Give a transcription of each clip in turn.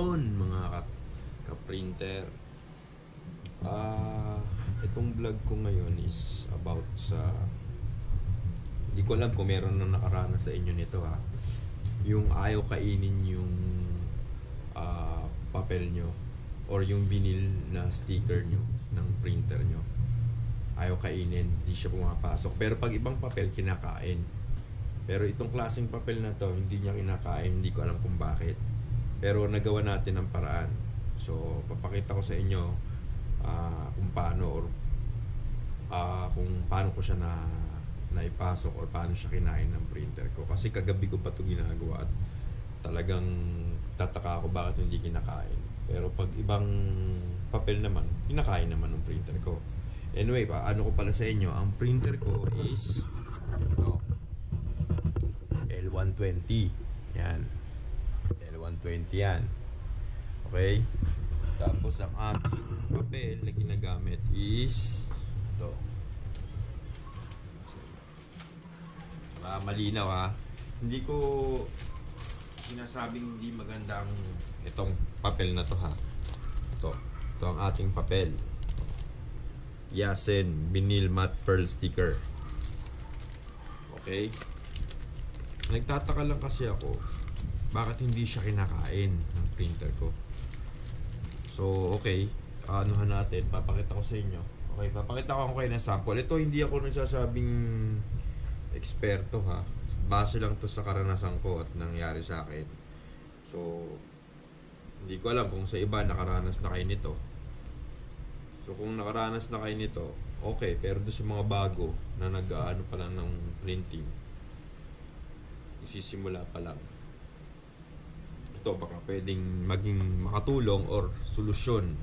Yun, mga ka- ka-printer. Ah, itong vlog ko ngayon is about sa hindi ko alam kung meron na nakaranas sa inyo nito ha. Yung ayaw kainin yung ah, papel nyo or yung vinyl na sticker nyo ng printer nyo. Ayaw kainin, hindi siya pumapasok. Pero pag ibang papel, kinakain. Pero itong klaseng papel na to, hindi niya kinakain, hindi ko alam kung bakit. Pero nagawa natin ang paraan. So, papakita ko sa inyo ah, kung paano or ah, kung paano ko siya na naipasok or paano siya kinain ng printer ko. Kasi kagabi ko pa ito ginagawa at talagang tataka ako bakit hindi kinakain. Pero pag ibang papel naman, kinakain naman ng printer ko. Anyway, pa, ano ko pala sa inyo, ang printer ko is ito. L120. Yan. L120 yan. Okay? Tapos ang ating papel na ginagamit is ito. Ah, malinaw ha. Hindi ko sinasabing hindi maganda ang itong papel na to ha. Ito. Ito ang ating papel. Yasen Vinyl Matte Pearl Sticker. Okay? Nagtataka lang kasi ako bakit hindi siya kinakain ng printer ko. So, okay. Anuhan natin. Papakita ko sa inyo. Okay, papakita ko kayo ng sample. Ito, hindi ako nagsasabing eksperto ha. Base lang to sa karanasan ko at nangyari sa akin. So, hindi ko alam kung sa iba nakaranas na kayo nito. So, kung nakaranas na kayo nito, okay. Pero doon sa mga bago na nag-ano pa lang ng printing, isisimula pa lang. Ito baka pwedeng maging makatulong or solusyon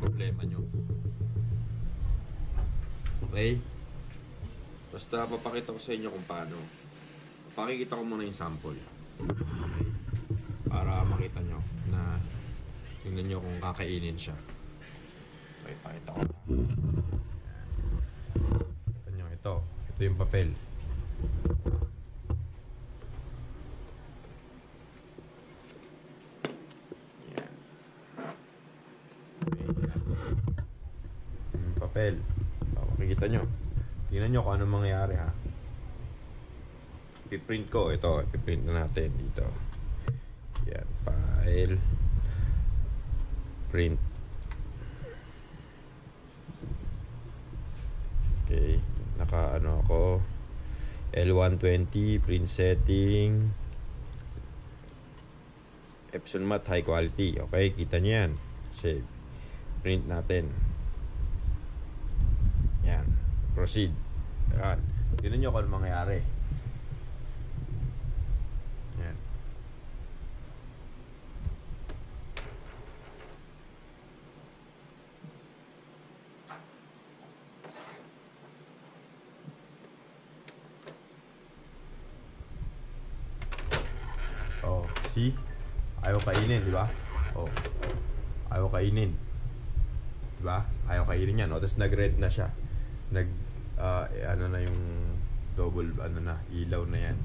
problema nyo. Okay? Basta papakita ko sa inyo kung paano. Pakikita ko muna yung sample. Okay? Para makita nyo na tingnan nyo kung kakainin siya. Okay, pakita ko. Kita nyo, ito. Ito yung papel. Yan. Okay, yan. Yung papel. O, makikita nyo. Tingnan nyo kung ano mangyayari ha. Piprint ko. Ito, piprint na natin dito. Yan, file. Print. Okay, naka ano ako. L120 print setting. Epson Matte high quality. Okay, kita yan. Save. Print natin. Yan. Proceed. Yan. Tignan nyo kung ano mangyayari. Yan. Oh, see? Ayaw kainin, di ba? Oh. Ayaw kainin. Di ba? Ayaw kainin yan. O, tapos nag-red na siya. Nag, eh, ano na yung double, ano na, ilaw na yan.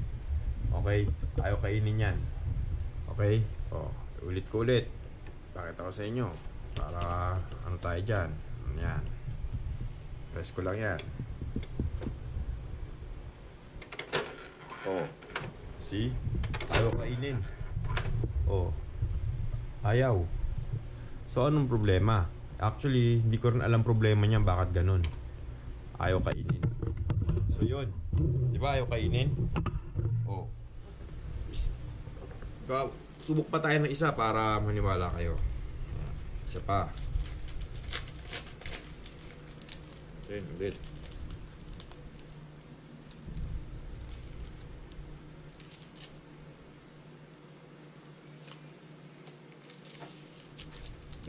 Okay? Ayaw kainin yan. Okay? O, ulit ko ulit. Pakita ko sa inyo. Para, ano tayo dyan. Yan. Press ko lang yan. Oh. See? Ayaw kainin. Oh. Ayaw. So, anong problema? Actually, hindi ko rin alam problema niya bakit ganun. Ayaw kainin. So, yun. Di ba ayaw kainin? Oh. Is- Ga- Subok pa tayo ng isa para maniwala kayo. Ayan. Isa pa. Ayun, ulit.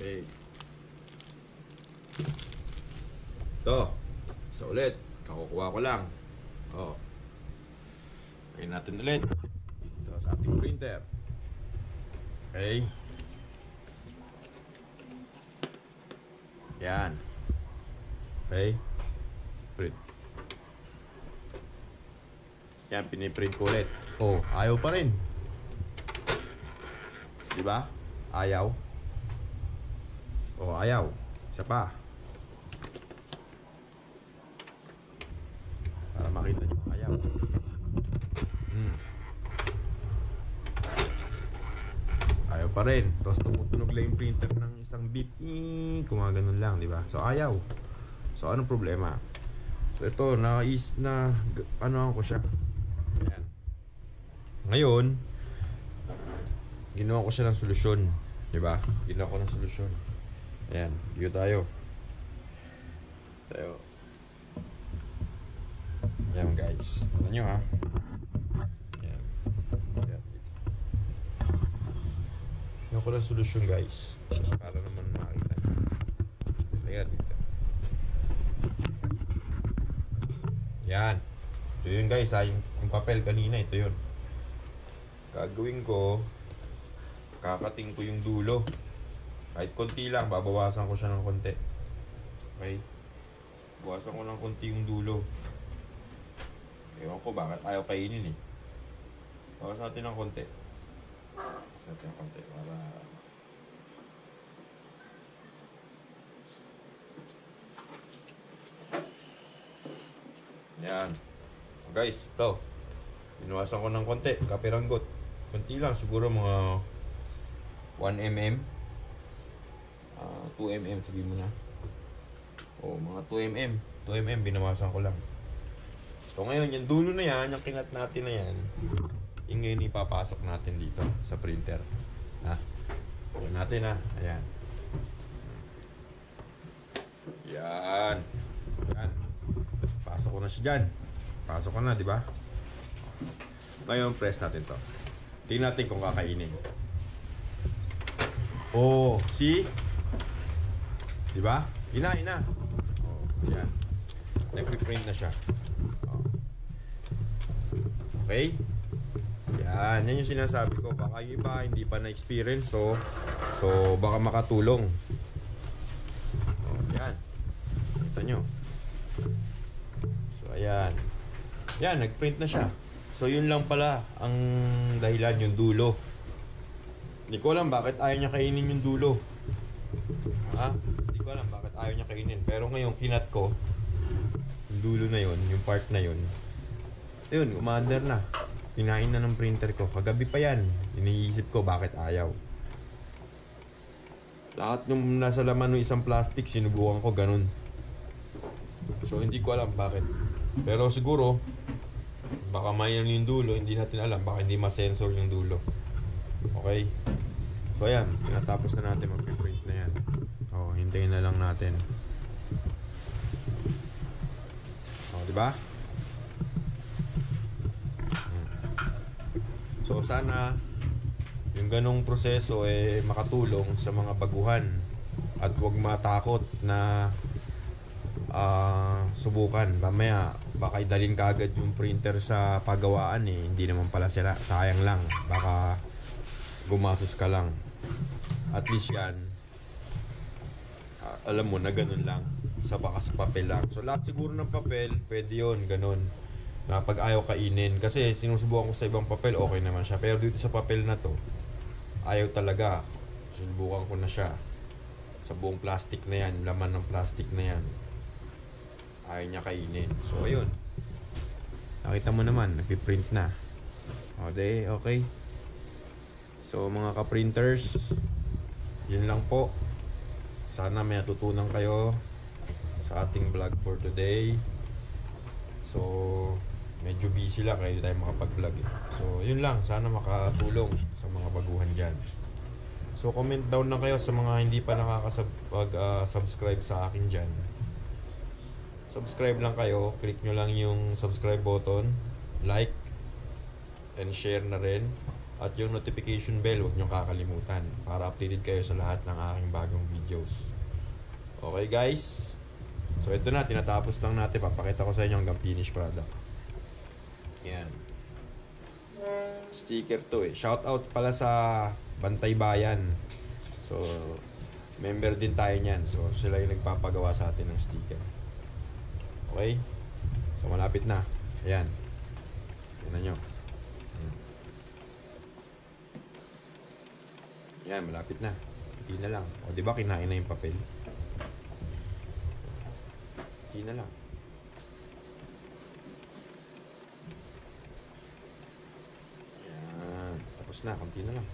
Okay. Ito. So ulit. Kakukuha ko lang. Oh. Lagyan natin ulit. Ito sa ating printer. Okay. Yan. Okay. Print. Yan, piniprint ko ulit. Oh, ayaw pa rin. Di ba? Ayaw. O, ayaw. Isa pa. Para makita nyo. Ayaw. Hmm. Ayaw pa rin. Tapos tumutunog lang yung printer ng isang beep. Kumaganon lang, di ba? So, ayaw. So, anong problema? So, ito, na, is, na, ano ko siya. Ayan. Ngayon, ginawa ko siya ng solusyon. Di ba? Ginawa ko ng solusyon. Ayan, dito tayo. Tayo. Ayan guys. Tignan nyo ha. Ayan. Ayan. dito. Ginawa ko solusyon guys. Para naman makita. Ayan dito. Yan. Ito yun guys ha. Yung, yung papel kanina, ito yun. Gagawin ko, kakating ko yung dulo. Kahit konti lang, babawasan ko siya ng konti. Okay? Bawasan ko ng konti yung dulo. Ewan ko bakit ayaw kainin eh. Bawas natin ng konti. Bawas natin ng konti para... Yan. Guys, ito. Binawasan ko ng konti, kapiranggot. Konti lang, siguro mga 1 mm. Ah, 2 mm sabihin mo na. O, mga 2 mm. 2 mm, binawasan ko lang. So ngayon, yung dulo na yan, yung kinat natin na yan, yung ngayon ipapasok natin dito sa printer. Ha? Yan natin ha. Ayan. Yan. Yan. Pasok ko na siya dyan. Pasok ko na, di ba? Ngayon, press natin to. Tingnan natin kung kakainin. Oh, see? Di ba? Ina, ina. Oh, yan. Nag-print na siya. Oh. Okay? Yan, yan yung sinasabi ko. Baka yung iba hindi pa na-experience, so, so baka makatulong. Oh, yan. Kita nyo. So, ayan. Yan, nag-print na siya. So, yun lang pala ang dahilan yung dulo. Hindi ko alam bakit ayaw niya kainin yung dulo. Ha? Ko alam bakit ayaw niya kainin. Pero ngayon, kinat ko, yung dulo na yun, yung part na yun, yun, umaandar na. Kinain na ng printer ko. Kagabi pa yan. Iniisip ko bakit ayaw. Lahat yung nasa laman ng isang plastic, sinubukan ko ganun. So, hindi ko alam bakit. Pero siguro, baka may ano yung dulo, hindi natin alam. Baka hindi ma-sensor yung dulo. Okay? So, ayan. Tinatapos na natin yan. Oh, hintayin na lang natin. Oh, di ba? Hmm. So, sana yung ganong proseso eh makatulong sa mga baguhan at huwag matakot na ah, subukan. Mamaya, baka idalin ka yung printer sa pagawaan eh. Hindi naman pala sila. Sayang lang. Baka gumasos ka lang. At least yan, alam mo na ganun lang. Sa baka sa papel lang. So lahat siguro ng papel, pwede yun, ganun. Na pag ayaw kainin. Kasi sinusubukan ko sa ibang papel, okay naman siya. Pero dito sa papel na to, ayaw talaga. Sinubukan ko na siya. Sa buong plastic na yan, laman ng plastic na yan. Ayaw niya kainin. So ayun. Nakita mo naman, nagpiprint na. O, okay. So mga ka-printers, yun lang po. Sana may natutunan kayo sa ating vlog for today. So, medyo busy lang kayo tayo makapag-vlog. Eh. So, yun lang. Sana makatulong sa mga baguhan dyan. So, comment down lang kayo sa mga hindi pa nakakasubscribe sa akin dyan. Subscribe lang kayo. Click nyo lang yung subscribe button. Like. And share na rin. At yung notification bell, huwag nyo kakalimutan. Para updated kayo sa lahat ng aking bagong videos. Okay guys? So ito na, tinatapos lang natin. Papakita ko sa inyo hanggang finish product. Yan. Sticker to eh. Shout out pala sa Bantay Bayan. So, member din tayo niyan. So, sila yung nagpapagawa sa atin ng sticker. Okay? So, malapit na. Ayan. Tignan nyo. Yan, malapit na. Hindi na lang. O, di ba kinain na yung papel? Hindi na lang. Yan. Tapos na, konti na lang.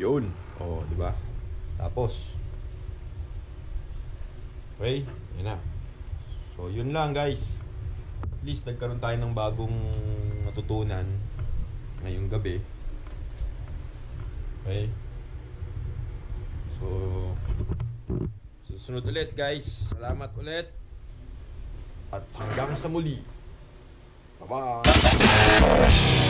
Yun. O, di ba? Tapos, Okay, yun na. So, yun lang guys. At least nagkaroon tayo ng bagong natutunan ngayong gabi. Okay. So, susunod ulit guys. Salamat ulit. At hanggang sa muli. Bye-bye.